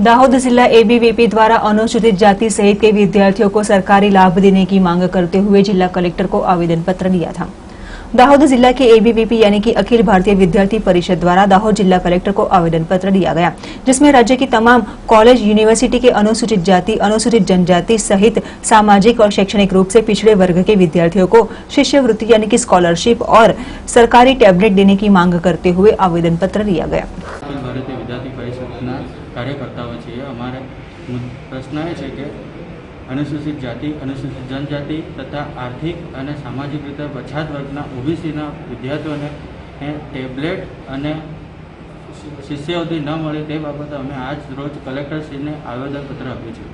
दाहोद जिला एबीवीपी द्वारा अनुसूचित जाति सहित के विद्यार्थियों को सरकारी लाभ देने की मांग करते हुए जिला कलेक्टर को आवेदन पत्र दिया था। दाहोद जिला के एबीवीपी यानी कि अखिल भारतीय विद्यार्थी परिषद द्वारा दाहोद जिला कलेक्टर को आवेदन पत्र दिया गया, जिसमें राज्य की तमाम कॉलेज, यूनिवर्सिटी के अनुसूचित जाति, अनुसूचित जनजाति सहित सामाजिक और शैक्षणिक रूप से पिछड़े वर्ग के विद्यार्थियों को शिष्यवृत्ति यानी कि स्कॉलरशिप और सरकारी टैबलेट देने की मांग करते हुए आवेदन पत्र दिया गया। અખિલ ભારતીય વિદ્યાર્થી પરિષદના કાર્યકર્તાઓ છીએ. અમારે પ્રશ્ન એ છે કે અનુસૂચિત જાતિ, અનુસૂચિત જનજાતિ તથા આર્થિક અને સામાજિક રીતે પછાત વર્ગના ઓબીસીના વિદ્યાર્થીઓને ટેબ્લેટ અને શિષ્યવૃત્તિ ન મળે તે બાબતે અમે આજ રોજ કલેક્ટરશ્રીને આવેદનપત્ર આપ્યું છે.